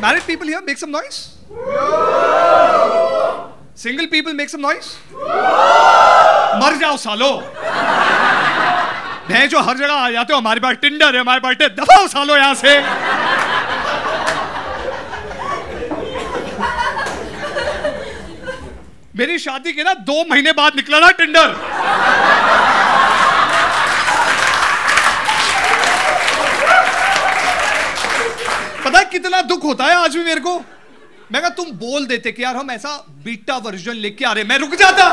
Married people here, make some noise. Single people, make some noise. मर जाओ सालो भैं जो हर जगह आ जाते हो हमारे पास टिंडर है हमारे पास दफाओ सालो यहाँ से मेरी शादी के ना दो महीने बाद निकला ना टिंडर पता है कितना दुख होता है आज भी मेरे को मैं कहा तुम बोल देते कि यार हम ऐसा बीटा वर्जन लेके आ रहे मैं रुक जाता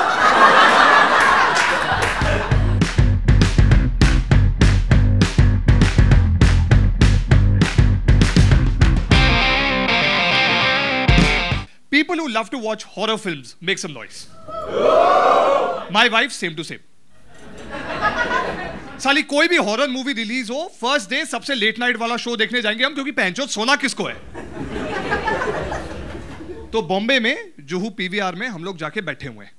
People who love to watch horror films make some noise. My wife, same to same. साली, कोई भी हॉरर मूवी रिलीज़ हो फ़र्स्ट डे सबसे लेट नाइट वाला शो देखने जाएँगे हम, क्योंकि पहचो सोना किसको है? तो बॉम्बे में, जुहू पीवीआर में हम लोग जाके बैठे हुए हैं।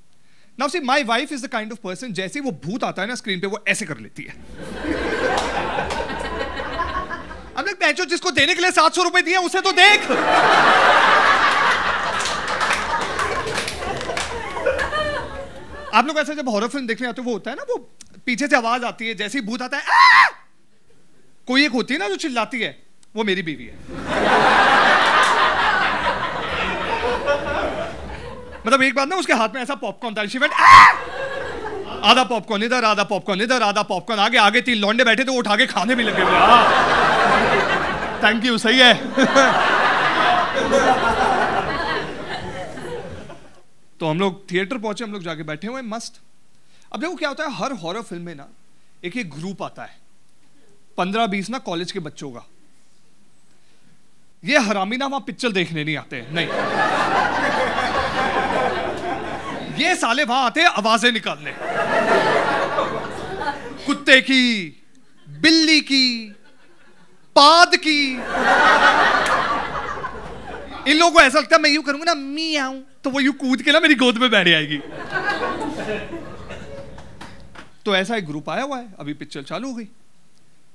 Now see my wife is the kind of person जैसे वो भूत आता है ना स्क्रीन पे, वो ऐसे कर लेती है। हम लोग पहचो जिसको देने के लिए सात सौ रुपए दिए, उसे तो देख। आप लोग ऐसा जब हॉरर फ़िल्म देखने आते हो, वो होता है ना, वो पीछे से आवाज़ आती है, जैसे ही भूत आता है, "आ!" कोई एक होती है ना जो चिल्लाती है, वो मेरी बीवी है। मतलब एक बार ना उसके हाथ में ऐसा पॉपकॉर्न था शी वेंट आधा पॉपकॉर्न इधर, आधा पॉपकॉर्न इधर, आधा पॉपकॉर्न आगे आगे तीन लौंडे बैठे थे, वो उठा के खाने भी लगे हुए थैंक यू सही है। तो हम लोग थिएटर पहुँचे, हम लोग जाके बैठे हुए मस्त। अब देखो क्या होता है, हर हॉरर फ़िल्म में ना एक एक ग्रुप आता है। पंद्रह बीस ना कॉलेज के बच्चों का। ये हरामी ना वहाँ पिक्चर देखने नहीं आते, नहीं। ये साले वहाँ आते आवाज़ें निकालने। कुत्ते की, बिल्ली की, पाद की। इन लोगों को ऐसा लगता है, मैं यूँ करूँगा ना मी आऊँ तो वो यूँ कूद के ना मेरी गोद में बैठ आएगी तो ऐसा एक ग्रुप आया हुआ है, अभी पिक्चर चालू हो गई।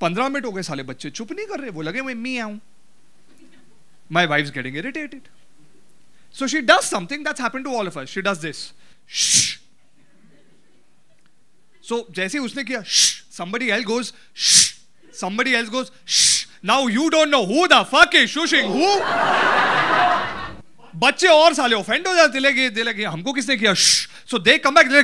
पंद्रह मिनट हो गए, साले बच्चे चुप नहीं कर रहे, वो लगे हुए मी आऊँ। My wife getting irritated so she does something that's happen to all of us she does this so जैसे उसने किया somebody else goes, shh, somebody else goes, shh. Now you don't know who the fuck is shushing who? बच्चे और साले offend हो जाते लगे दे लगे हमको किसने किया? सो दे कम बैक दे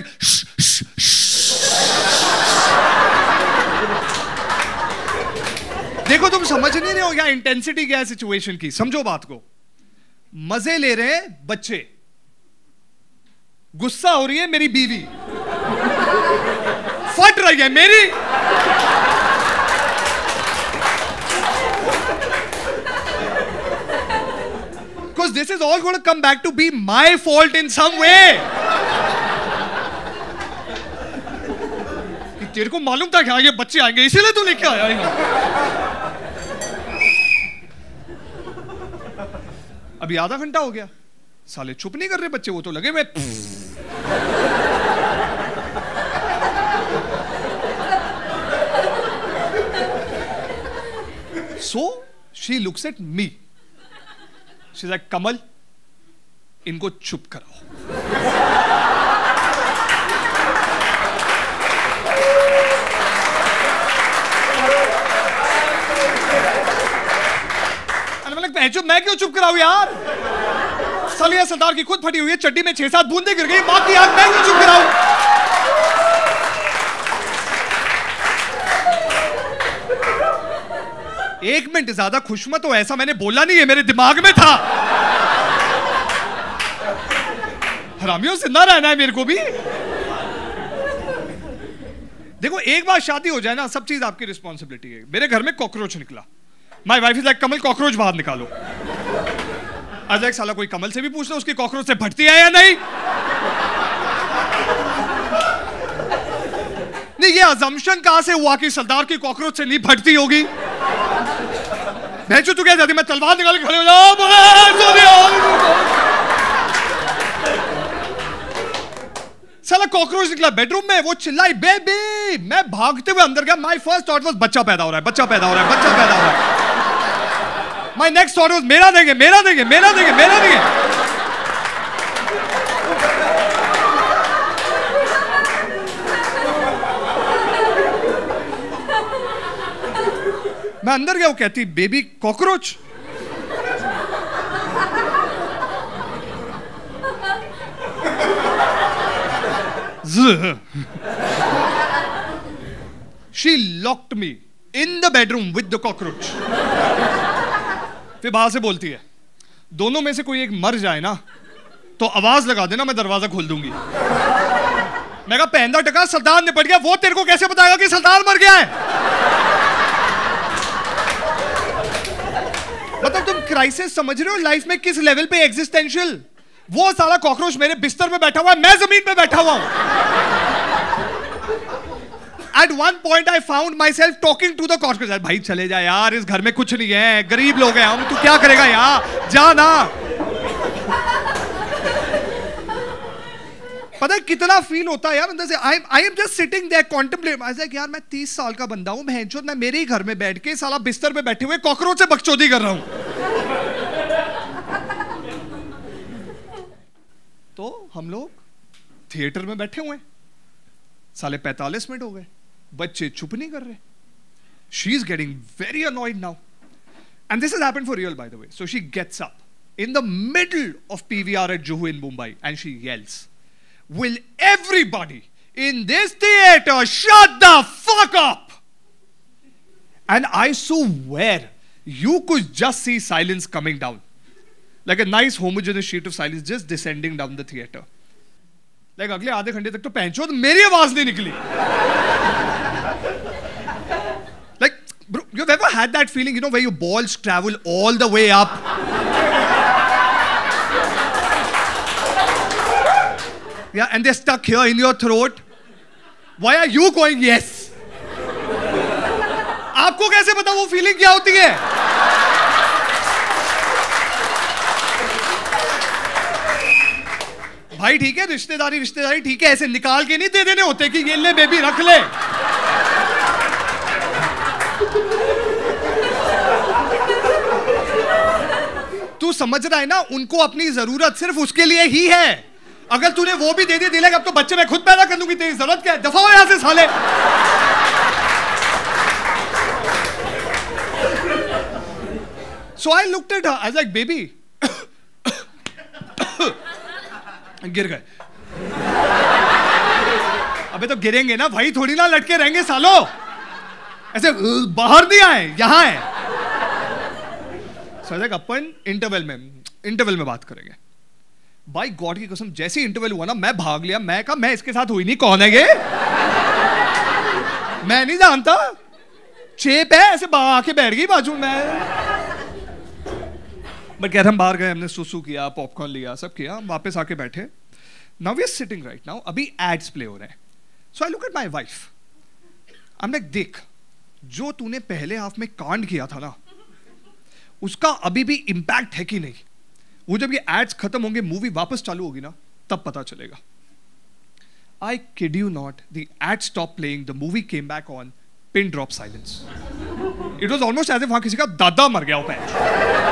देखो, तुम समझ नहीं रहे हो क्या इंटेंसिटी क्या है सिचुएशन की। समझो बात को। मज़े ले रहे हैं बच्चे। गुस्सा हो रही है मेरी बीवी। फट रही है मेरी। This is all going to come back to be my fault in some way. तेरे को मालूम था क्या ये बच्चे आएँगे, इसीलिए तू लेके आया अभी आधा घंटा हो गया। साले चुप नहीं कर रहे बच्चे, वो तो लगे हुए। So she looks at me she like Kamal इनको चुप कराओ। अरे मैं क्यों चुप कराऊं यार? सलिया सरदार की खुद फटी हुई है चड्डी में छह सात बूंदे गिर गई माँ की आग मैं क्यों चुप कराऊ? एक मिनट ज़्यादा खुश मत हो, ऐसा मैंने बोला नहीं है, मेरे दिमाग में था। हरामियों, ज़िंदा रहना है मेरे को भी। देखो, एक बार शादी हो जाए ना, सब चीज़ आपकी रिस्पॉन्सिबिलिटी है। मेरे घर में कॉकरोच निकला। My wife is like Kamal cockroach बाहर निकालो. आज एक साला, कोई कमल से भी पूछ लो उसकी कॉकरोच से फटती है या नहीं? नहीं, ये अजम्पशन कहाँ से हुआ कि सरदार की कॉकरोच से नहीं फटती होगी? भैंसो तू क्या जाती, मैं तलवार निकाल के खड़े हो जाओ साला कॉकरोच निकला बेडरूम में, वो चिल्लाई बेबी मैं भागते हुए अंदर गया माय फ़र्स्ट थॉट वाज बच्चा पैदा हो रहा है, बच्चा पैदा हो रहा है, बच्चा पैदा हो रहा है। माई नेक्स्ट ऑर्डर मेरा देंगे मेरा देंगे मेरा देंगे मेरा देंगे। मैं अंदर गया, वो कहती, baby cockroach. She locked me in the bedroom with the cockroach फिर बाहर से बोलती है, दोनों में से कोई एक मर जाए ना तो आवाज़ लगा देना, मैं दरवाज़ा खोल दूँगी. मैं कहा, पहनदा टका, सरदार निपट गया, वो तेरे को कैसे बताएगा कि सरदार मर गया है? मतलब तुम क्राइसिस समझ रहे हो लाइफ में किस लेवल पे एग्जिस्टेंशियल वो सारा कॉकरोच मेरे बिस्तर में बैठा हुआ है, मैं ज़मीन पे बैठा हुआ हूँ। At one point I found myself talking to the cockroach भाई, चले जा यार, इस घर में कुछ नहीं है। गरीब लोग हैं। हम, तू क्या करेगा यार जा ना। पता है कितना फील होता है यार अंदर से। I I am just sitting there contemplate I like यार, मैं 30 साल का बंदा हूँ मैं मैं मेरे ही घर में बैठ के साला बिस्तर पे बैठे हुए कॉकरोच से बकचोदी कर रहा हूँ। तो हम लोग थिएटर में बैठे हुए साले 45 मिनट हो गए। बच्चे चुप नहीं कर रहे she is getting very annoyed now and this is happen for real by the way so she gets up in the middle of PVR at Juhu in Mumbai and she yells, Will everybody in this theater shut the fuck up? And I swear, you could just see silence coming down. Like a nice homogeneous sheet of silence just descending down the theater. Like अगले आधे घंटे तक तो पहचो तो मेरी आवाज नहीं निकली had that feeling you know where your balls travel all the way up Yeah, and they're stuck here in your throat. Why are you going yes? आपको कैसे पता वो फीलिंग क्या होती है भाई ठीक है रिश्तेदारी रिश्तेदारी ठीक है ऐसे निकाल के नहीं दे देने होते कि ये ले बेबी रख ले तू समझ रहा है ना, उनको अपनी ज़रूरत सिर्फ़ उसके लिए ही है। अगर तूने वो भी दे दी दिलेगा अब तो बच्चे मैं खुद पैदा कर दूँगी, तेरी ज़रूरत क्या है? दफ़ा हो यहाँ से, साले। So I looked at as like baby गिर गए। अबे तो गिरेंगे ना भाई थोड़ी ना लटके रहेंगे सालो। ऐसे, बाहर नहीं आए, यहाँ है। सो अपन इंटरवल में इंटरवल में बात करेंगे। बाई गॉड की कसम, जैसे इंटरवल हुआ ना, मैं भाग लिया। मैं कहा, मैं इसके साथ हुई नहीं, कौन है ये? मैं नहीं जानता। चेप है, ऐसे आके बैठ गई बाजू में। बट कहते हम बाहर गए, हमने सुसु किया पॉपकॉर्न लिया, सब किया, वापस आके बैठे। Now we are sitting right now अभी एड्स प्ले हो रहे हैं। So I look at my wife I like देख, जो तूने पहले हाफ़ में कांड किया था ना उसका अभी भी इंपैक्ट है कि नहीं वो जब ये एड्स खत्म होंगे मूवी वापस चालू होगी ना तब पता चलेगा I kid you not the ad stop playing the movie came back on pin drop silence it was almost as a वहाँ किसी का दादा मर गया patch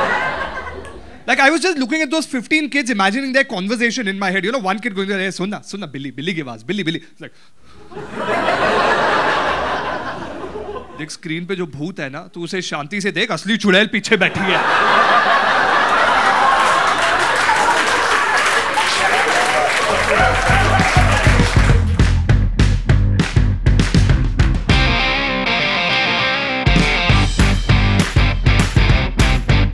Like I was just looking at those 15 kids, imagining their conversation in my head. You know, one kid going, "Hey, सुनना, सुनना, बिल्ली, बिल्ली की आवाज़, बिल्ली, बिल्ली." Like, देख स्क्रीन पे जो भूत है ना, तू उसे शांति से देख, असली चुड़ैल पीछे बैठी है.